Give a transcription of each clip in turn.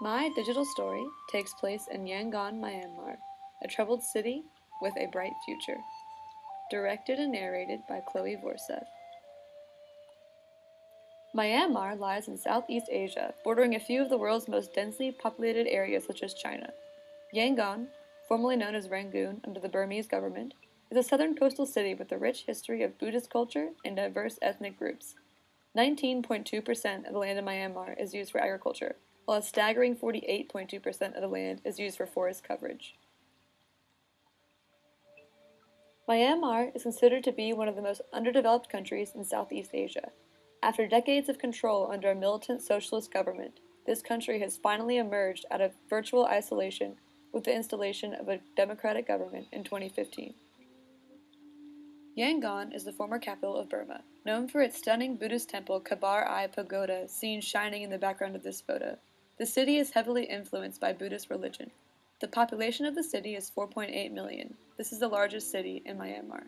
My digital story takes place in Yangon, Myanmar, a troubled city with a bright future. Directed and narrated by Chloe Vorseth. Myanmar lies in Southeast Asia, bordering a few of the world's most densely populated areas such as China. Yangon, formerly known as Rangoon under the Burmese government, is a southern coastal city with a rich history of Buddhist culture and diverse ethnic groups. 19.2% of the land in Myanmar is used for agriculture, while a staggering 48.2% of the land is used for forest coverage. Myanmar is considered to be one of the most underdeveloped countries in Southeast Asia. After decades of control under a militant socialist government, this country has finally emerged out of virtual isolation with the installation of a democratic government in 2015. Yangon is the former capital of Burma, known for its stunning Buddhist temple Kaba Aye Pagoda seen shining in the background of this photo. The city is heavily influenced by Buddhist religion. The population of the city is 4.8 million. This is the largest city in Myanmar.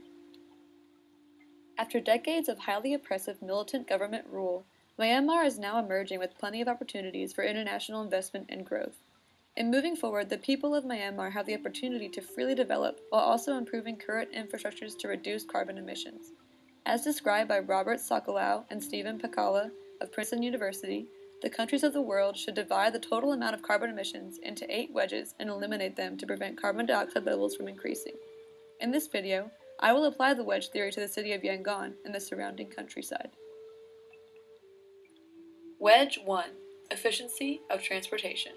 After decades of highly oppressive militant government rule, Myanmar is now emerging with plenty of opportunities for international investment and growth. In moving forward, the people of Myanmar have the opportunity to freely develop while also improving current infrastructures to reduce carbon emissions. As described by Robert Socolow and Stephen Pacala of Princeton University, the countries of the world should divide the total amount of carbon emissions into eight wedges and eliminate them to prevent carbon dioxide levels from increasing. In this video, I will apply the wedge theory to the city of Yangon and the surrounding countryside. Wedge 1 Efficiency of Transportation.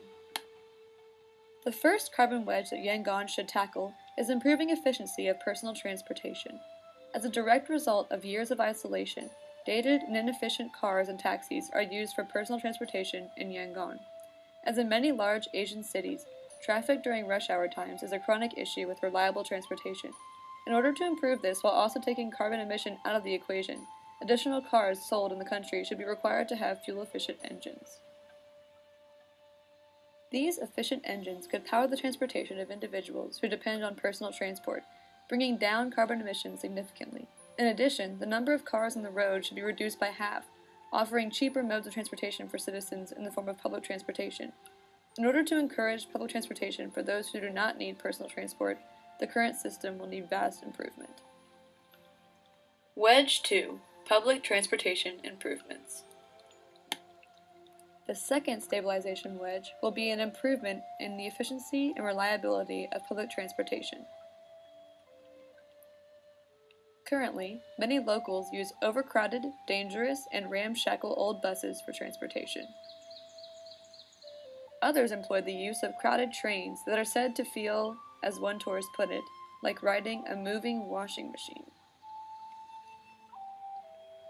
The first carbon wedge that Yangon should tackle is improving efficiency of personal transportation. As a direct result of years of isolation, dated and inefficient cars and taxis are used for personal transportation in Yangon. As in many large Asian cities, traffic during rush hour times is a chronic issue with reliable transportation. In order to improve this while also taking carbon emission out of the equation, additional cars sold in the country should be required to have fuel efficient engines. These efficient engines could power the transportation of individuals who depend on personal transport, bringing down carbon emissions significantly. In addition, the number of cars on the road should be reduced by half, offering cheaper modes of transportation for citizens in the form of public transportation. In order to encourage public transportation for those who do not need personal transport, the current system will need vast improvement. Wedge 2 Public Transportation Improvements. The second stabilization wedge will be an improvement in the efficiency and reliability of public transportation. Currently, many locals use overcrowded, dangerous, and ramshackle old buses for transportation. Others employ the use of crowded trains that are said to feel, as one tourist put it, like riding a moving washing machine.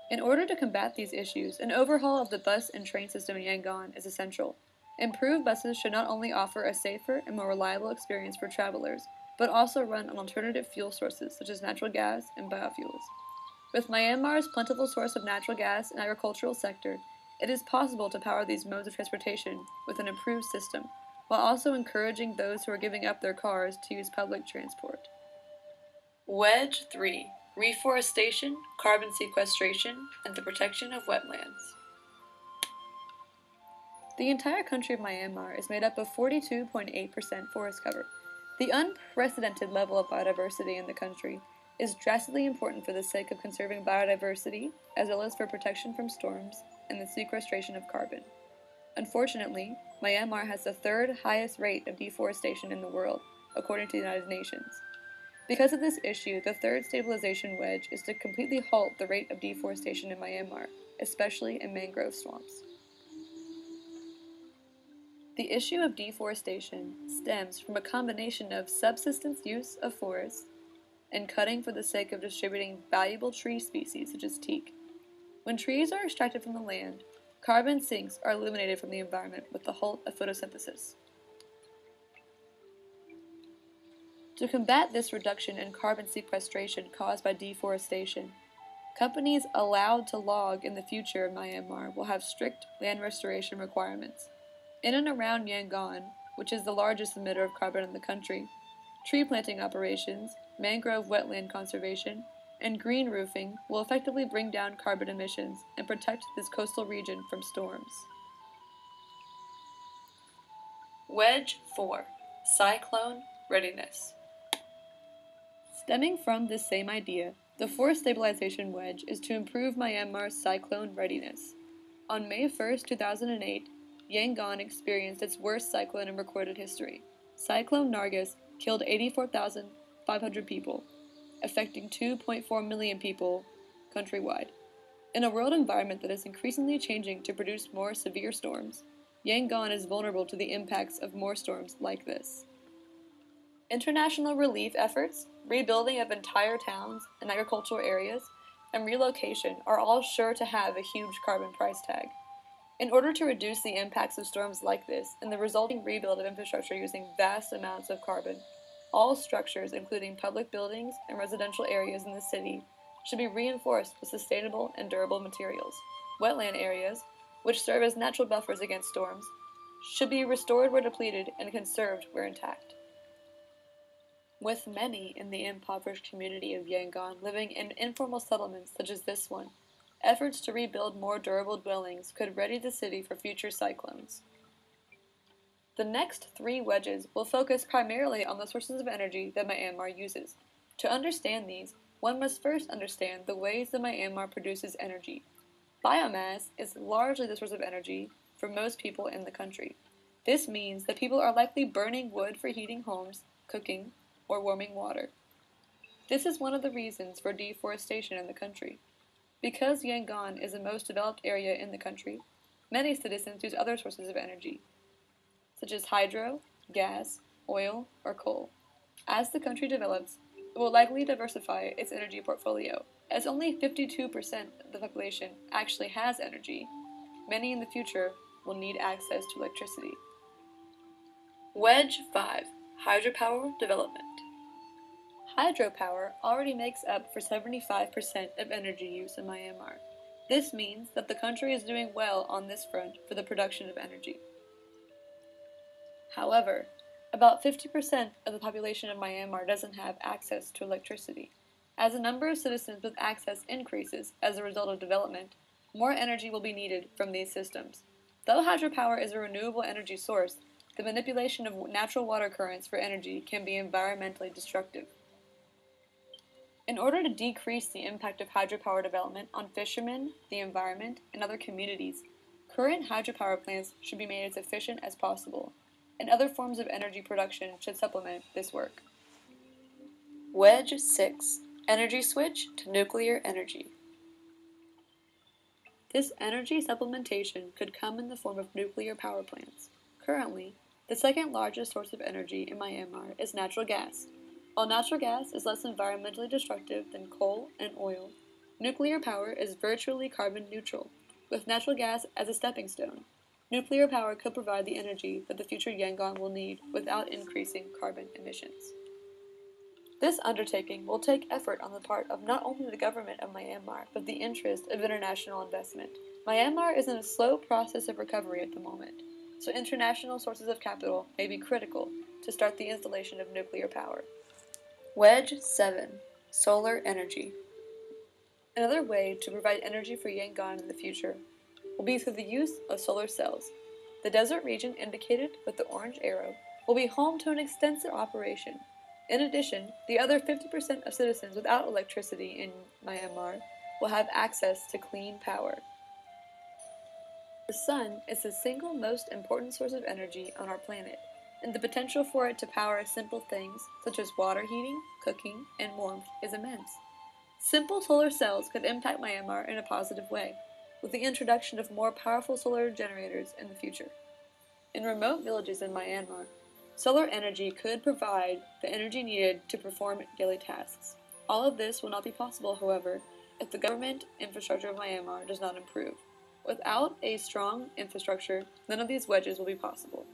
In order to combat these issues, an overhaul of the bus and train system in Yangon is essential. Improved buses should not only offer a safer and more reliable experience for travelers, but also run on alternative fuel sources such as natural gas and biofuels. With Myanmar's plentiful source of natural gas and agricultural sector, it is possible to power these modes of transportation with an improved system, while also encouraging those who are giving up their cars to use public transport. Wedge 3 reforestation, carbon sequestration, and the protection of wetlands. The entire country of Myanmar is made up of 42.8% forest cover. The unprecedented level of biodiversity in the country is drastically important for the sake of conserving biodiversity, as well as for protection from storms and the sequestration of carbon. Unfortunately, Myanmar has the third highest rate of deforestation in the world, according to the United Nations. Because of this issue, the third stabilization wedge is to completely halt the rate of deforestation in Myanmar, especially in mangrove swamps. The issue of deforestation stems from a combination of subsistence use of forests and cutting for the sake of distributing valuable tree species such as teak. When trees are extracted from the land, carbon sinks are eliminated from the environment with the halt of photosynthesis. To combat this reduction in carbon sequestration caused by deforestation, companies allowed to log in the future of Myanmar will have strict land restoration requirements. In and around Yangon, which is the largest emitter of carbon in the country, tree planting operations, mangrove wetland conservation, and green roofing will effectively bring down carbon emissions and protect this coastal region from storms. Wedge 4 Cyclone Readiness. Stemming from this same idea, the fourth stabilization wedge is to improve Myanmar's cyclone readiness. On May 1, 2008, Yangon experienced its worst cyclone in recorded history. Cyclone Nargis killed 84,500 people, affecting 2.4 million people countrywide. In a world environment that is increasingly changing to produce more severe storms, Yangon is vulnerable to the impacts of more storms like this. International relief efforts, rebuilding of entire towns and agricultural areas, and relocation are all sure to have a huge carbon price tag. In order to reduce the impacts of storms like this and the resulting rebuild of infrastructure using vast amounts of carbon, all structures, including public buildings and residential areas in the city, should be reinforced with sustainable and durable materials. Wetland areas, which serve as natural buffers against storms, should be restored where depleted and conserved where intact. With many in the impoverished community of Yangon living in informal settlements such as this one, Efforts to rebuild more durable dwellings could ready the city for future cyclones. The next three wedges will focus primarily on the sources of energy that Myanmar uses. To understand these, one must first understand the ways that Myanmar produces energy. Biomass is largely the source of energy for most people in the country. This means that people are likely burning wood for heating homes, cooking, or warming water. This is one of the reasons for deforestation in the country. Because Yangon is the most developed area in the country, many citizens use other sources of energy, such as hydro, gas, oil, or coal. As the country develops, it will likely diversify its energy portfolio. As only 52% of the population actually has energy, many in the future will need access to electricity. Wedge 5 Hydropower Development Hydropower already makes up for 75% of energy use in Myanmar. This means that the country is doing well on this front for the production of energy. However, about 50% of the population of Myanmar doesn't have access to electricity. As the number of citizens with access increases as a result of development, more energy will be needed from these systems. Though hydropower is a renewable energy source, the manipulation of natural water currents for energy can be environmentally destructive. In order to decrease the impact of hydropower development on fishermen, the environment, and other communities, current hydropower plants should be made as efficient as possible, and other forms of energy production should supplement this work. Wedge 6 Energy Switch to Nuclear Energy. This energy supplementation could come in the form of nuclear power plants. Currently, the second largest source of energy in Myanmar is natural gas, while natural gas is less environmentally destructive than coal and oil, nuclear power is virtually carbon neutral, with natural gas as a stepping stone. Nuclear power could provide the energy that the future Yangon will need without increasing carbon emissions. This undertaking will take effort on the part of not only the government of Myanmar, but the interest of international investment. Myanmar is in a slow process of recovery at the moment, so international sources of capital may be critical to start the installation of nuclear power. Wedge 7 Solar Energy. Another way to provide energy for Yangon in the future will be through the use of solar cells. The desert region indicated with the orange arrow will be home to an extensive operation. In addition, the other 50% of citizens without electricity in Myanmar will have access to clean power. The sun is the single most important source of energy on our planet and the potential for it to power simple things such as water heating, cooking, and warmth is immense. Simple solar cells could impact Myanmar in a positive way, with the introduction of more powerful solar generators in the future. In remote villages in Myanmar, solar energy could provide the energy needed to perform daily tasks. All of this will not be possible, however, if the government infrastructure of Myanmar does not improve. Without a strong infrastructure, none of these wedges will be possible.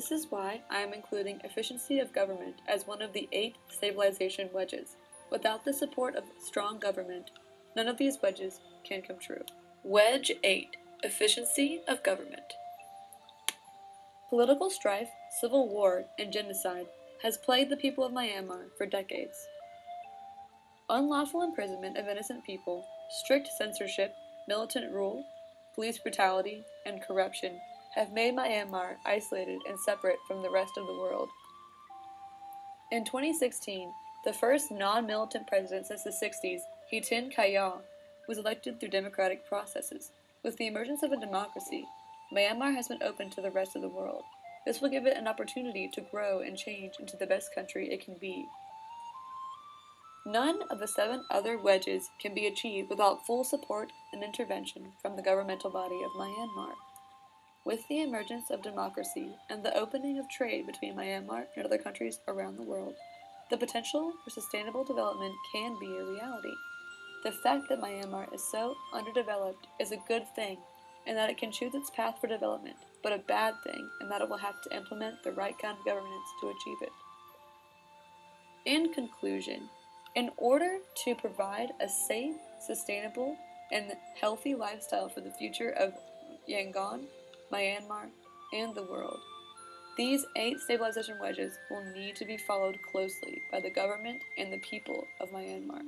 This is why I am including efficiency of government as one of the eight stabilization wedges. Without the support of strong government, none of these wedges can come true. Wedge 8 Efficiency of Government Political strife, civil war, and genocide has plagued the people of Myanmar for decades. Unlawful imprisonment of innocent people, strict censorship, militant rule, police brutality, and corruption have made Myanmar isolated and separate from the rest of the world. In 2016, the first non militant president since the 60s, Htin Kyaw, was elected through democratic processes. With the emergence of a democracy, Myanmar has been open to the rest of the world. This will give it an opportunity to grow and change into the best country it can be. None of the seven other wedges can be achieved without full support and intervention from the governmental body of Myanmar. With the emergence of democracy and the opening of trade between Myanmar and other countries around the world, the potential for sustainable development can be a reality. The fact that Myanmar is so underdeveloped is a good thing, and that it can choose its path for development, but a bad thing in that it will have to implement the right kind of governance to achieve it. In conclusion, in order to provide a safe, sustainable, and healthy lifestyle for the future of Yangon, Myanmar, and the world, these eight stabilization wedges will need to be followed closely by the government and the people of Myanmar.